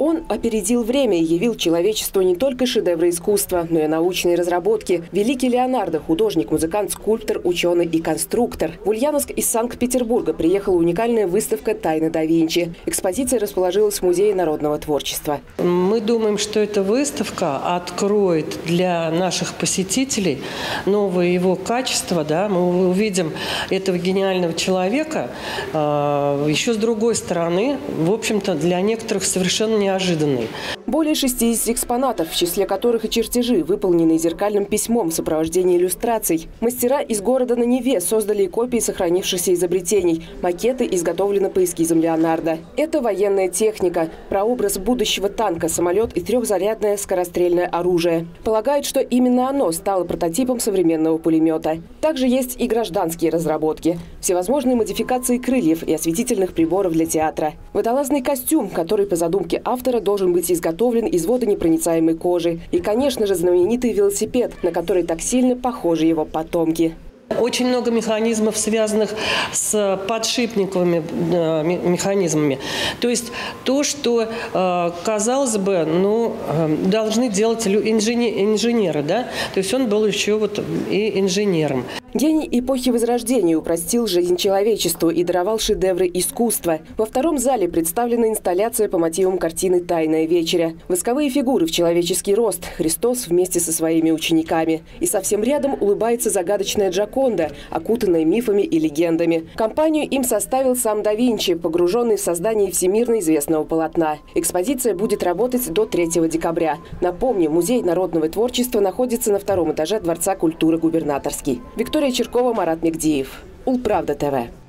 Он опередил время и явил человечеству не только шедевры искусства, но и научные разработки. Великий Леонардо – художник, музыкант, скульптор, ученый и конструктор. В Ульяновск из Санкт-Петербурга приехала уникальная выставка «Тайны да Винчи». Экспозиция расположилась в Музее народного творчества. Мы думаем, что эта выставка откроет для наших посетителей новые его качества. Да? Мы увидим этого гениального человека э, еще с другой стороны, в общем-то, для некоторых совершенно неожиданный. Более 60 экспонатов, в числе которых и чертежи, выполненные зеркальным письмом в сопровождении иллюстраций. Мастера из города на Неве создали копии сохранившихся изобретений. Макеты изготовлены по эскизам Леонардо. Это военная техника, прообраз будущего танка, самолет и трехзарядное скорострельное оружие. Полагают, что именно оно стало прототипом современного пулемета. Также есть и гражданские разработки. Всевозможные модификации крыльев и осветительных приборов для театра. Водолазный костюм, который по задумке автора должен быть изготовлен из водонепроницаемой кожи. И, конечно же, знаменитый велосипед, на который так сильно похожи его потомки. Очень много механизмов, связанных с подшипниковыми э, механизмами. То есть то, что, э, казалось бы, ну, э, должны делать инженеры, да? То есть он был еще вот и инженером. Гений эпохи Возрождения упростил жизнь человечеству и даровал шедевры искусства. Во втором зале представлена инсталляция по мотивам картины «Тайная вечеря». Восковые фигуры в человеческий рост, Христос вместе со своими учениками. И совсем рядом улыбается загадочная Джаконда, окутанная мифами и легендами. Компанию им составил сам да Винчи, погруженный в создание всемирно известного полотна. Экспозиция будет работать до 3 декабря. Напомню, Музей народного творчества находится на втором этаже Дворца культуры губернаторский. Виктория Черкова, Марат Мигдиев. Улправда ТВ.